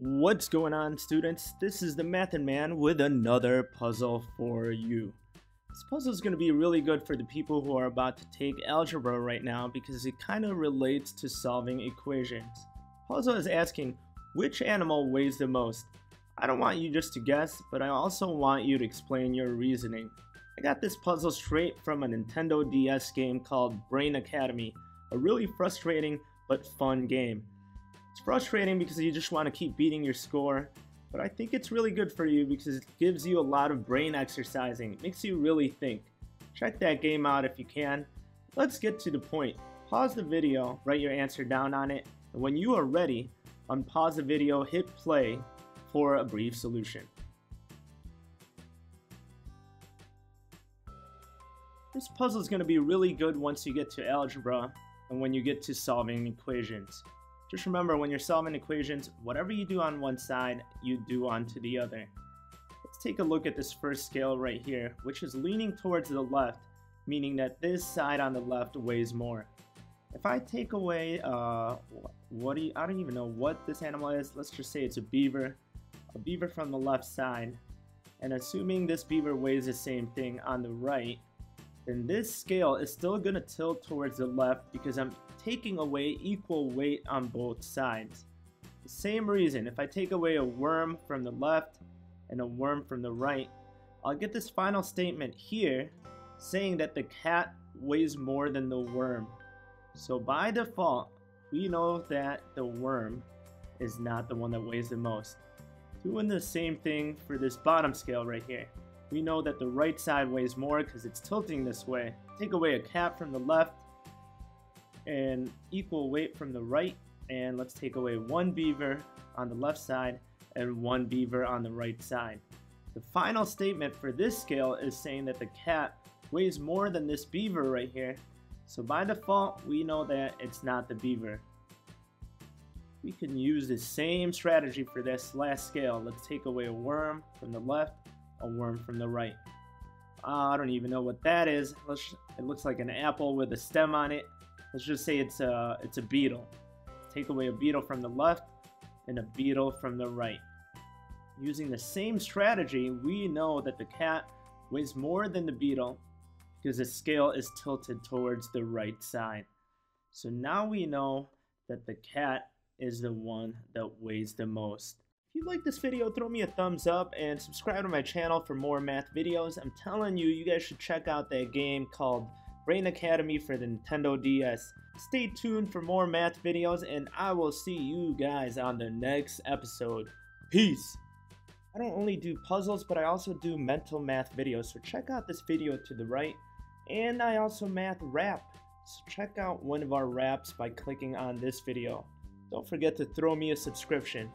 What's going on students? This is the Mathodman with another puzzle for you. This puzzle is going to be really good for the people who are about to take algebra right now because it kind of relates to solving equations. Puzzle is asking which animal weighs the most. I don't want you just to guess, but I also want you to explain your reasoning. I got this puzzle straight from a Nintendo DS game called Brain Academy, a really frustrating but fun game. It's frustrating because you just want to keep beating your score, but I think it's really good for you because it gives you a lot of brain exercising. It makes you really think. Check that game out if you can. Let's get to the point. Pause the video, write your answer down on it, and when you are ready, unpause the video, hit play for a brief solution. This puzzle is going to be really good once you get to algebra and when you get to solving equations. Just remember when you're solving equations, whatever you do on one side, you do onto the other. Let's take a look at this first scale right here, which is leaning towards the left, meaning that this side on the left weighs more. If I take away, uh, what do you, I don't even know what this animal is, let's just say it's a beaver, a beaver from the left side, and assuming this beaver weighs the same thing on the right, then this scale is still going to tilt towards the left because I'm taking away equal weight on both sides. The same reason, if I take away a worm from the left and a worm from the right, I'll get this final statement here saying that the cat weighs more than the worm. So by default, we know that the worm is not the one that weighs the most. Doing the same thing for this bottom scale right here we know that the right side weighs more because it's tilting this way. Take away a cat from the left and equal weight from the right and let's take away one beaver on the left side and one beaver on the right side. The final statement for this scale is saying that the cat weighs more than this beaver right here. So by default, we know that it's not the beaver. We can use the same strategy for this last scale. Let's take away a worm from the left a worm from the right. Uh, I don't even know what that is. It looks like an apple with a stem on it. Let's just say it's a, it's a beetle. Take away a beetle from the left and a beetle from the right. Using the same strategy, we know that the cat weighs more than the beetle because the scale is tilted towards the right side. So now we know that the cat is the one that weighs the most. If you like this video, throw me a thumbs up and subscribe to my channel for more math videos. I'm telling you, you guys should check out that game called Brain Academy for the Nintendo DS. Stay tuned for more math videos and I will see you guys on the next episode. Peace! I don't only do puzzles, but I also do mental math videos, so check out this video to the right. And I also math rap, so check out one of our raps by clicking on this video. Don't forget to throw me a subscription.